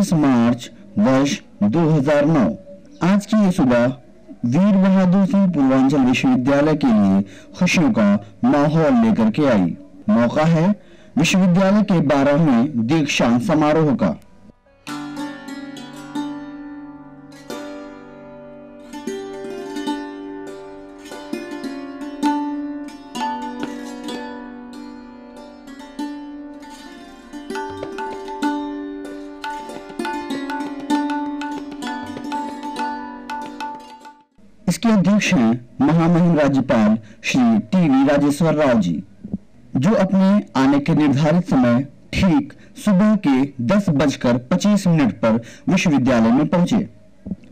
25 मार्च वर्ष 2009 आज की ये सुबह वीर बहादुर सिंह पूर्वांचल विश्वविद्यालय के लिए खुशियों का माहौल लेकर के आई। मौका है विश्वविद्यालय के बारहवें दीक्षांत समारोह का। अध्यक्ष हैं महामहिम राज्यपाल श्री टीवी राजेश्वर राव जी, जो अपने आने के निर्धारित समय ठीक सुबह के दस बजकर पच्चीस मिनट पर विश्वविद्यालय में पहुँचे।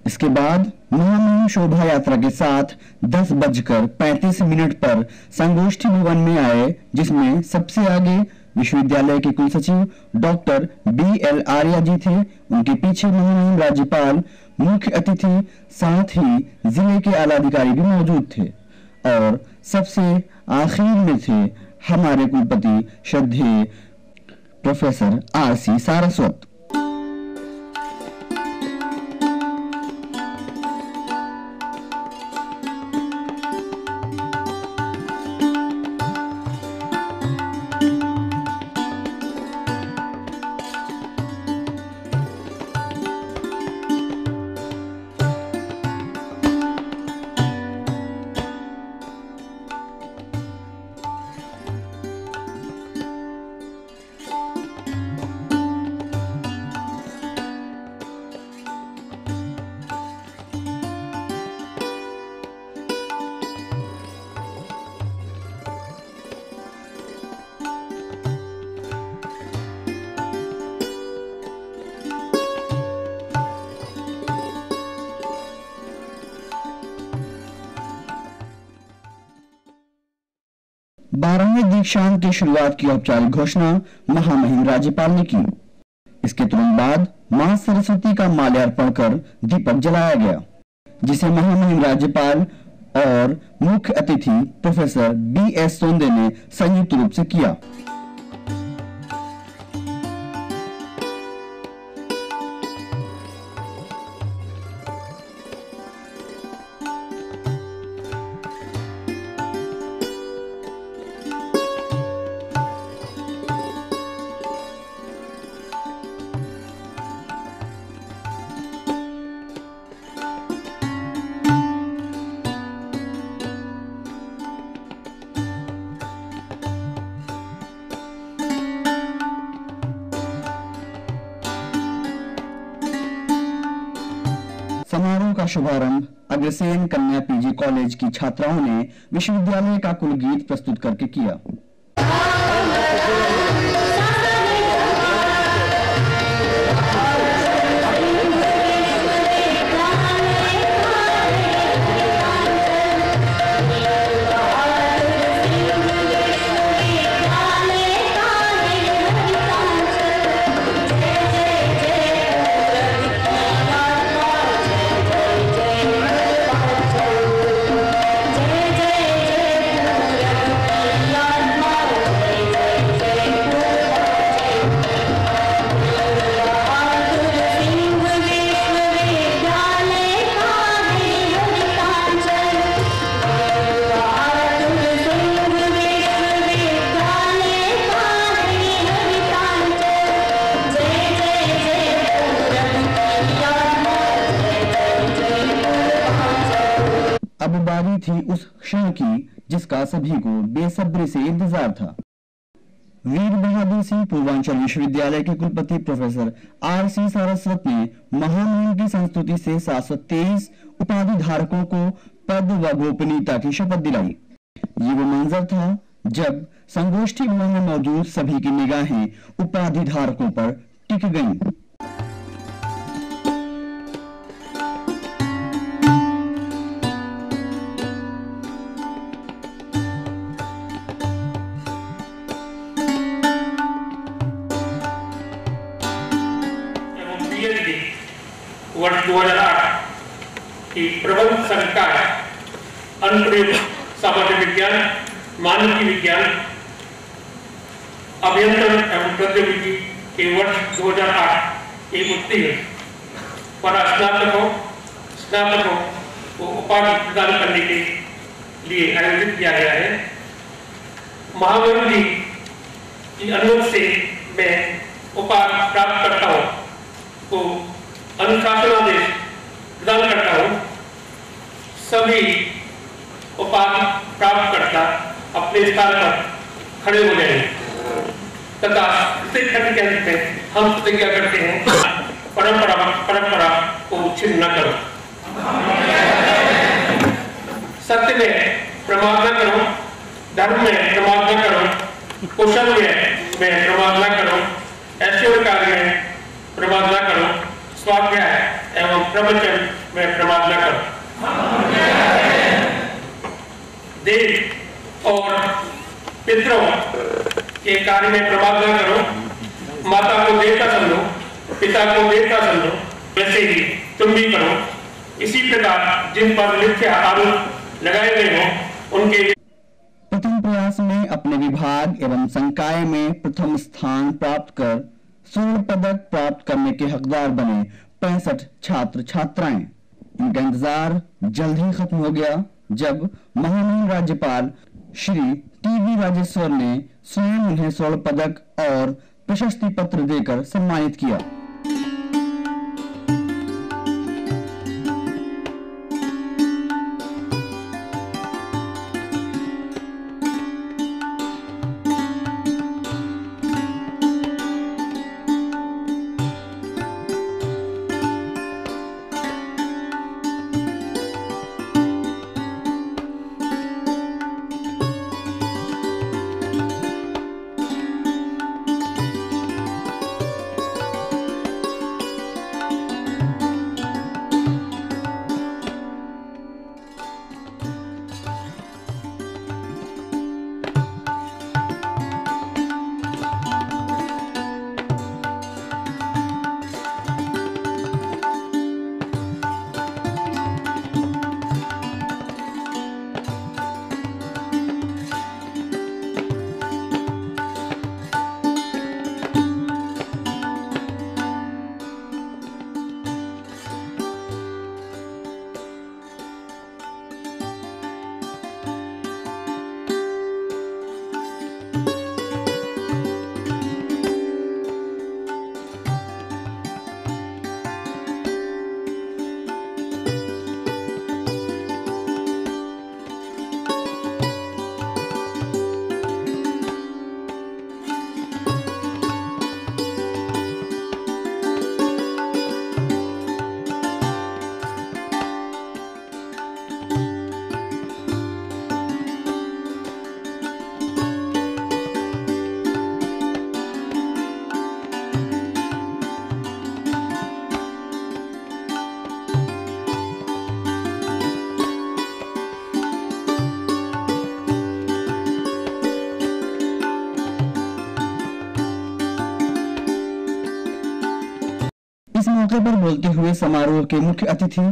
इसके बाद महामहिम शोभा यात्रा के साथ दस बजकर पैंतीस मिनट पर संगोष्ठी भवन में आए, जिसमें सबसे आगे विश्वविद्यालय के कुलसचिव doctor B L Arya ji थे। उनके पीछे महामहिम राज्यपाल मुख्य अतिथि साथ ही ज़िले के आला अधिकारी भी मौजूद थे और सबसे आखिर में थे हमारे कुलपति श्रद्धेय प्रोफेसर आर सी सारस्वत। बारहवें दीक्षांत की शुरुआत की औपचारिक घोषणा महामहिम राज्यपाल ने की। इसके तुरंत बाद माँ सरस्वती का माल्यार्पण कर दीपक जलाया गया, जिसे महामहिम राज्यपाल और मुख्य अतिथि प्रोफेसर बी एस सोंदे ने संयुक्त रूप से किया। शुभारंभ। अग्रसेन कन्या पीजी कॉलेज की छात्राओं ने विश्वविद्यालय का कुल गीत प्रस्तुत करके किया। अब बारी थी उस क्षण की, जिसका सभी को बेसब्री से इंतज़ार था वीर बहादुर सिंह पूर्वांचल विश्वविद्यालय के कुलपति प्रोफेसर आर सी सारस्वत ने महामहिम की संस्तुति से सात सौ तेईस उपाधि धारकों को पद व गोपनीयता की शपथ दिलाई ये वो मंजर था जब संगोष्ठी भवन में मौजूद सभी की निगाहें उपाधि धारकों पर टिक गईं। की प्रबंध संकाय अनुप्रयोग, सामान्य विज्ञान, मानवीय विज्ञान, अभियंत्रण एवं प्रौद्योगिकी के वर्ष 2008 एक उत्तीर्ण पर स्नातकों स्नातकों को उपाधि प्रदान करने के लिए आयोजित किया गया है। महावीर जी की अनुरोध से मैं उपाधि प्राप्त करता हूँ को अनुशासनादेश प्रदान करता हूँ। सभी उपाधि प्राप्त करता अपने स्थान पर खड़े हो जाएँगे। तथा इसे खंड में हम प्रतिज्ञा करते हैं, परंपरा परंपरा को छिन्न न करो। सत्य में प्रमाद न करो, धर्म में प्रमाद न करो, कुशल में में प्रमाद न करो ऐश्वर्य कार्य में प्रमाद न करो, स्वाध्याय एवं प्रवचन में प्रमाद न करो। देव और पितरों के कार्य में प्रभाव न करो। माता को देवता समझो, पिता को देवता समझो, वैसे ही तुम भी करो। इसी प्रकार जिन पर मिथ्या आरोप लगाए गए हो, उनके प्रथम प्रयास में अपने विभाग एवं संकाय में प्रथम स्थान प्राप्त कर स्वर्ण पदक प्राप्त करने के हकदार बने पैंसठ छात्र छात्राएँ इनका इंतज़ार जल्द ही खत्म हो गया, जब महामहिम राज्यपाल श्री टीवी राजेश्वर ने स्वयं उन्हें स्वर्ण पदक और प्रशस्ति पत्र देकर सम्मानित किया। मौके पर बोलते हुए समारोह के मुख्य अतिथि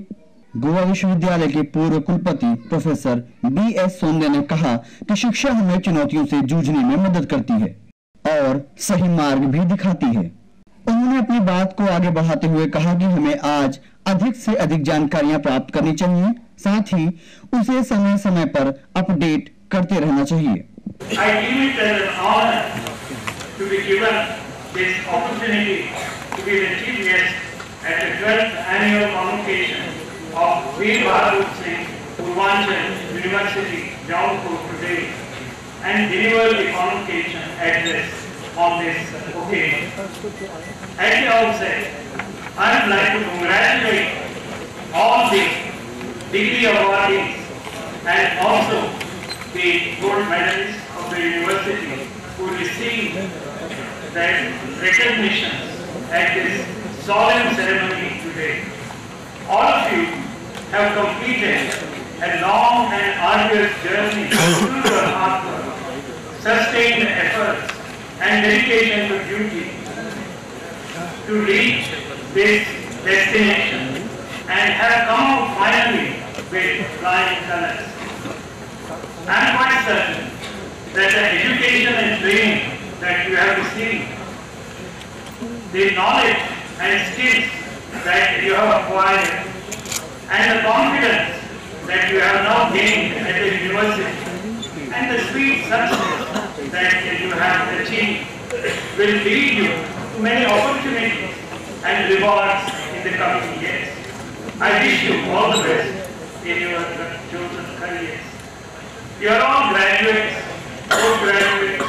गोवा विश्वविद्यालय के पूर्व कुलपति प्रोफेसर बी एस सोंदे ने कहा कि शिक्षा हमें चुनौतियों से जूझने में मदद करती है और सही मार्ग भी दिखाती है। उन्होंने अपनी बात को आगे बढ़ाते हुए कहा कि हमें आज अधिक से अधिक जानकारियाँ प्राप्त करनी चाहिए, साथ ही उसे समय समय पर अपडेट करते रहना चाहिए। At the 12th annual convocation of Veer Bahadur Singh Purvanchal University, Jaunpur today and deliver the convocation address on this occasion. At the outset, I would like to congratulate all the degree awardees and also the gold medalists of the university who received their recognitions at this solemn ceremony today. All of you have completed a long and arduous journey through your work, sustained efforts, and dedication to duty to reach this destination and have come out finally with flying colors. I am quite certain that the education and training that you have received, the knowledge and skills that you have acquired and the confidence that you have now gained at the university and the sweet success that you have achieved will lead you to many opportunities and rewards in the coming years. I wish you all the best in your chosen careers. You are all graduates, postgraduates,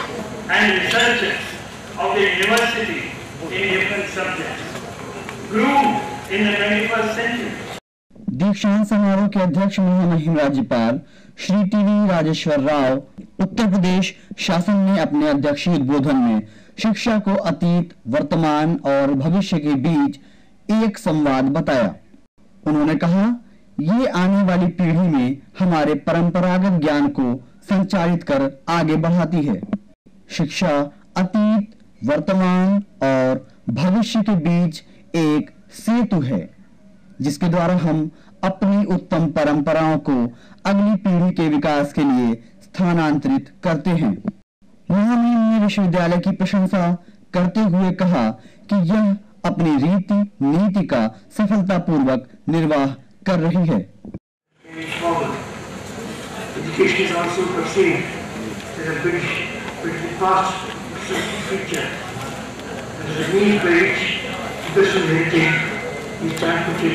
and researchers of the university in different subjects, in the 21st century. दीक्षांत समारोह के अध्यक्ष महामहिम राज्यपाल Shri TV Rajeshwar Rao. Uttar Pradesh शासन ने अपने अध्यक्षीय उद्बोधन में शिक्षा को अतीत, वर्तमान और भविष्य के बीच एक संवाद बताया। उन्होंने कहा, ये आने वाली पीढ़ी में हमारे परंपरागत ज्ञान को संचारित कर आगे बढ़ाती है। शिक्षा, अतीत, वर्तमान और भविष्य के बीच एक सेतु है, जिसके द्वारा हम अपनी उत्तम परंपराओं को अगली पीढ़ी के विकास के लिए स्थानांतरित करते हैं महामहिम ने विश्वविद्यालय की प्रशंसा करते हुए कहा कि यह अपनी रीति, नीति का सफलतापूर्वक निर्वाह कर रही है past future. A need by which maintain is to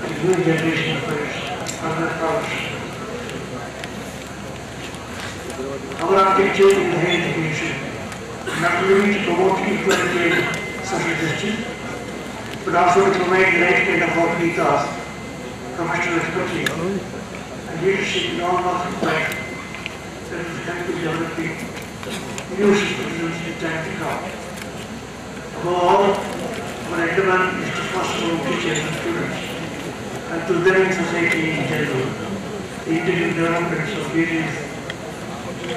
the new generation its further powers. Our objective in the higher education not only to promote equality and but also to provide the right kind of work ethos, expertise, and leadership in all of life that will help in developing new citizens in time to come. Above all, our endeavor is our teachers and students, and to them in society in general, the intellectual developments of various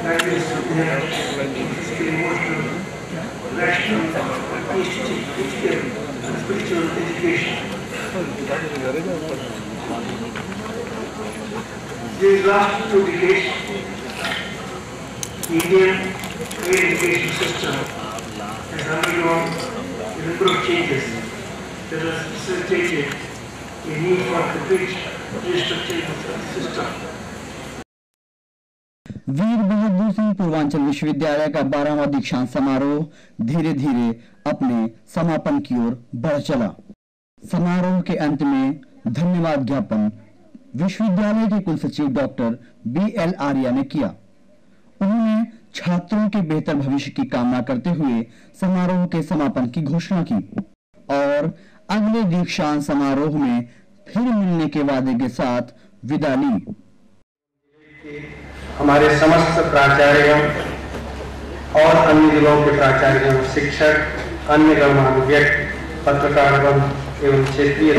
languages of their physical, emotional, rational, physical, and spiritual education. These last two decades, the Indian education system has undergone of changes. That has facilitated a need for complete of the system. वीर बहादुर सिंह पूर्वांचल विश्वविद्यालय का बारहवा दीक्षांत समारोह धीरे धीरे अपने समापन की ओर बढ़ चला। समारोह के अंत में धन्यवाद ज्ञापन विश्वविद्यालय के कुलसचिव डॉक्टर बी एल आर्या ने किया। उन्होंने छात्रों के बेहतर भविष्य की कामना करते हुए समारोह के समापन की घोषणा की। और अगले दीक्षांत समारोह में फिर मिलने के वादे के साथ विदा ली। हमारे समस्त प्राचार्यों और अन्य जिलों के प्राचार्यों शिक्षक, अन्य गणमान्य व्यक्ति, पत्रकार एवं क्षेत्रीय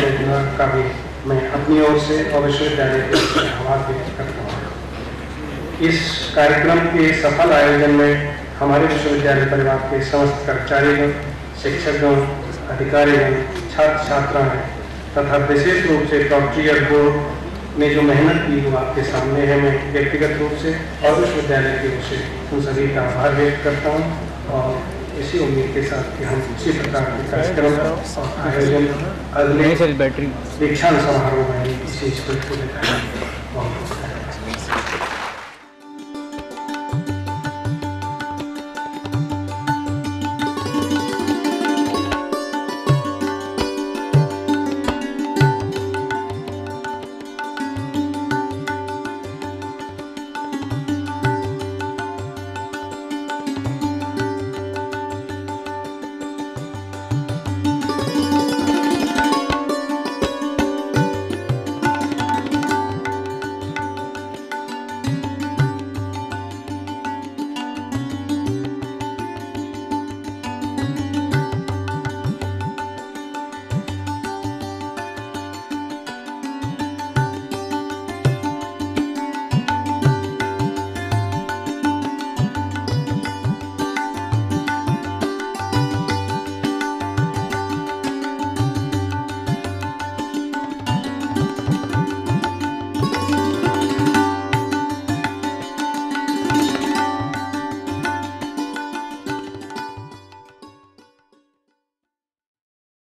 का भी मैं अपनी ओर से और विश्वविद्यालय आभार व्यक्त करता हूँ। इस कार्यक्रम के सफल आयोजन में हमारे विश्वविद्यालय परिवार के समस्त कर्मचारीगण शिक्षकगण अधिकारीगण छात्र छात्राएँ तथा विशेष रूप से डॉक्टरियल बोर्ड ने जो मेहनत की वो आपके सामने है। मैं व्यक्तिगत रूप से और विश्वविद्यालय की ओर से उन सभी का आभार व्यक्त करता हूँ और इसी उम्मीद के साथ कि हम इसी प्रकार के कार्यक्रम और आयोजन अगले दीक्षांत समारोह में इसी स्पिरिट को लेकर